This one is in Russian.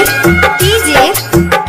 DJ DJ